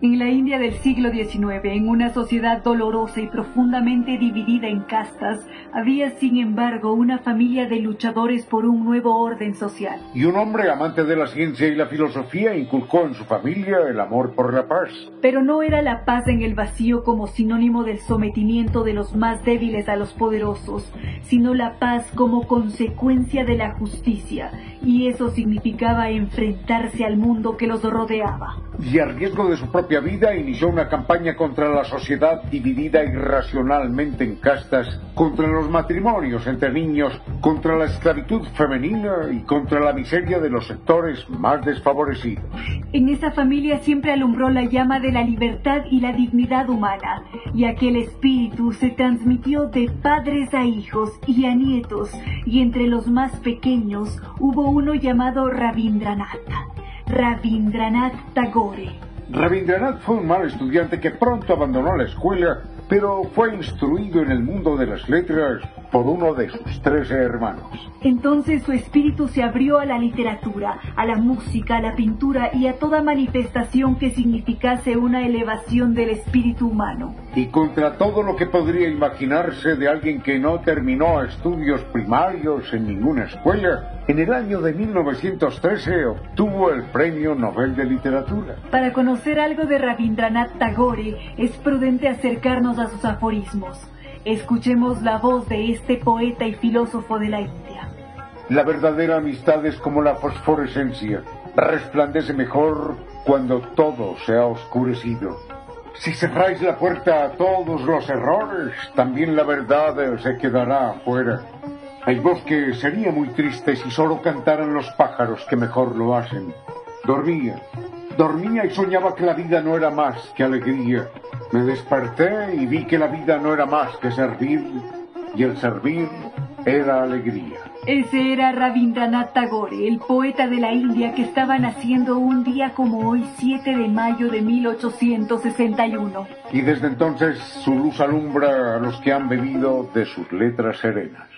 En la India del siglo XIX, en una sociedad dolorosa y profundamente dividida en castas, había sin embargo una familia de luchadores por un nuevo orden social. Y un hombre amante de la ciencia y la filosofía inculcó en su familia el amor por la paz. Pero no era la paz en el vacío como sinónimo del sometimiento de los más débiles a los poderosos, sino la paz como consecuencia de la justicia, y eso significaba enfrentarse al mundo que los rodeaba. Y a riesgo de su propia vida inició una campaña contra la sociedad dividida irracionalmente en castas, contra los matrimonios entre niños, contra la esclavitud femenina y contra la miseria de los sectores más desfavorecidos. En esa familia siempre alumbró la llama de la libertad y la dignidad humana, y aquel espíritu se transmitió de padres a hijos y a nietos, y entre los más pequeños hubo uno llamado Rabindranath. Rabindranath Tagore. Rabindranath fue un mal estudiante que pronto abandonó la escuela, pero fue instruido en el mundo de las letras por uno de sus trece hermanos. Entonces su espíritu se abrió a la literatura, a la música, a la pintura y a toda manifestación que significase una elevación del espíritu humano. Y contra todo lo que podría imaginarse de alguien que no terminó estudios primarios en ninguna escuela, en el año de 1913 obtuvo el Premio Nobel de Literatura. Para conocer algo de Rabindranath Tagore es prudente acercarnos a sus aforismos. Escuchemos la voz de este poeta y filósofo de la India. La verdadera amistad es como la fosforescencia. Resplandece mejor cuando todo se ha oscurecido. Si cerráis la puerta a todos los errores, también la verdad se quedará afuera. El bosque sería muy triste si solo cantaran los pájaros que mejor lo hacen. Dormía, dormía y soñaba que la vida no era más que alegría. Me desperté y vi que la vida no era más que servir, y el servir era alegría. Ese era Rabindranath Tagore, el poeta de la India que estaba naciendo un día como hoy, 7 de mayo de 1861. Y desde entonces su luz alumbra a los que han bebido de sus letras serenas.